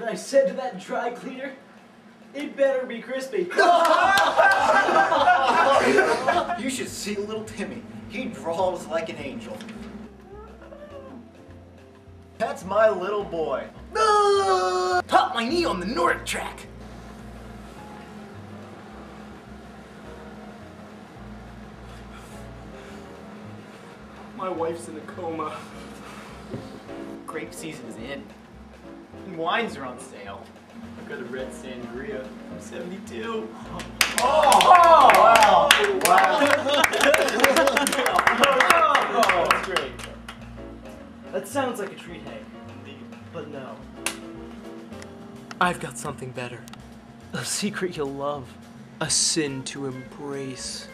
And I said to that dry cleaner, it better be crispy. You should see little Timmy. He draws like an angel. That's my little boy. Pop my knee on the NordicTrack. My wife's in a coma. Grape season is in. And wines are on sale. I've got a red sangria from 72. Wow! Oh, that's great. That sounds like a treat, Hank. But no. I've got something better. A secret you'll love. A sin to embrace.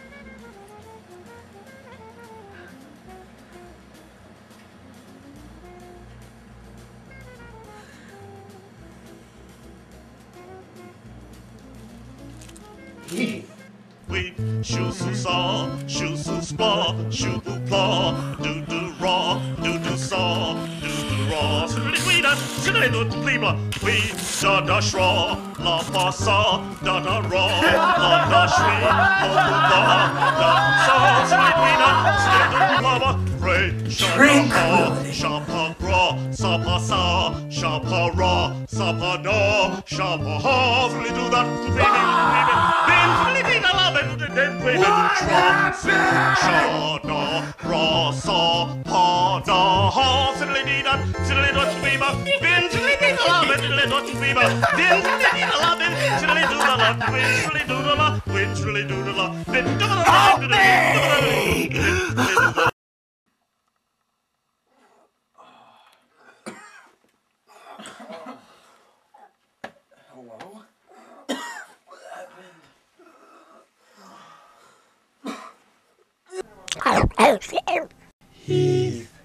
We shoo su saw, shoo su spa, shoo bu pla, do do raw, do do saw, do do raw. We da, suddenly do do. We da da shraw, la pa sa, da da raw, la da shri, la la, da sa, suddenly we da, suddenly do plaba. Ray, sha pa, gra, sa pa sa, sha pa ra, sa pa da, sha pa ha, suddenly do that, baby, baby, baby, da baby, then we do drum, sha da, ra, sa, pa da, ha, suddenly dee da, suddenly do tweeba, bin, suddenly dee da la, bin, suddenly do tweeba, din, suddenly dee da la, bin, suddenly do da la, win, suddenly da la, win, suddenly da bin, do da da la, do da la, do da la. Hello? Oh, oh, oh. Heath.